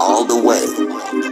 all the way.